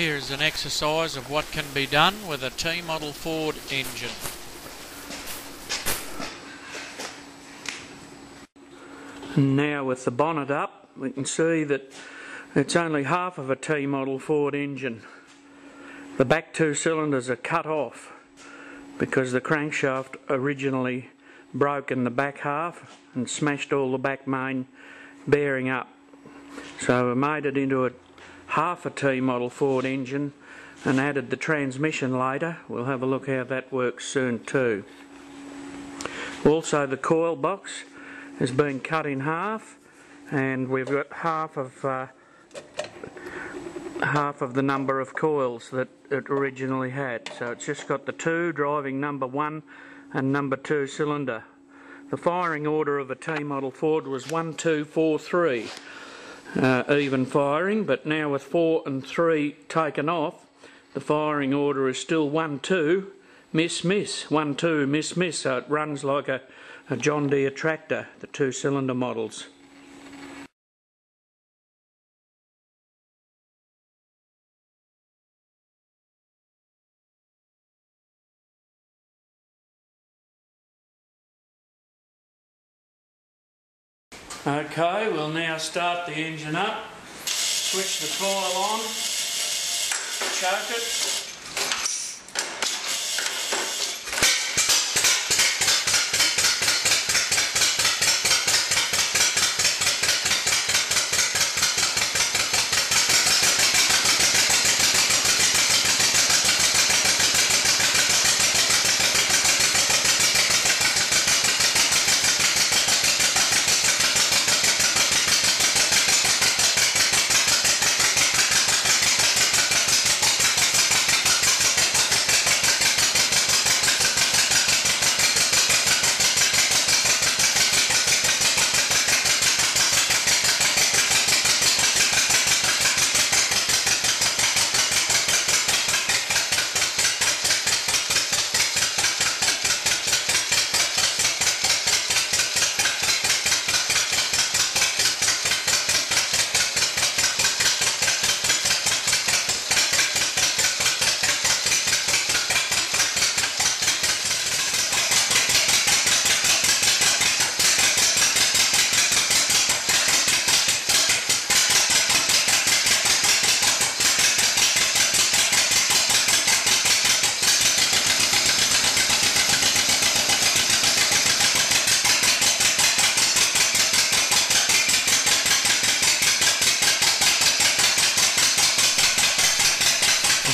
Here's an exercise of what can be done with a T-model Ford engine. Now with the bonnet up we can see that it's only half of a T-model Ford engine. The back two cylinders are cut off because the crankshaft originally broke in the back half and smashed all the back main bearing up. So we made it into a half a T model Ford engine and added the transmission later. We'll have a look how that works soon too. Also the coil box has been cut in half and we've got half of uh, half of the number of coils that it originally had. So it's just got the two driving number one and number two cylinder. The firing order of a T model Ford was 1, 2, 4, 3 uh, even firing, but now with 4 and 3 taken off, the firing order is still 1 2, miss miss, 1 2, miss miss, so it runs like a, a John Deere tractor, the two cylinder models. Okay, we'll now start the engine up, switch the coil on, choke it,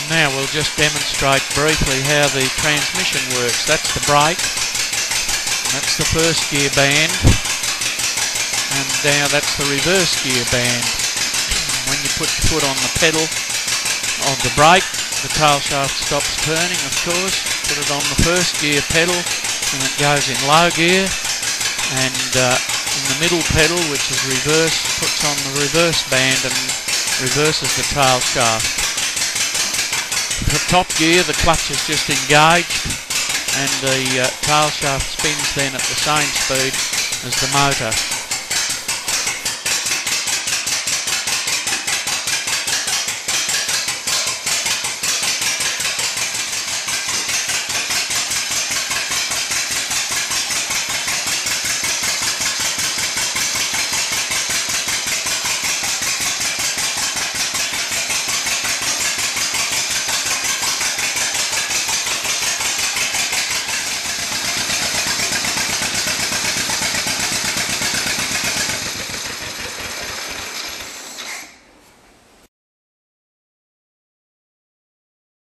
Now we'll just demonstrate briefly how the transmission works. That's the brake, that's the first gear band, and now that's the reverse gear band. When you put your foot on the pedal of the brake, the tail shaft stops turning, of course. Put it on the first gear pedal, and it goes in low gear, and uh, in the middle pedal, which is reverse, puts on the reverse band and reverses the tail shaft. The top gear, the clutch is just engaged and the uh, tail shaft spins then at the same speed as the motor.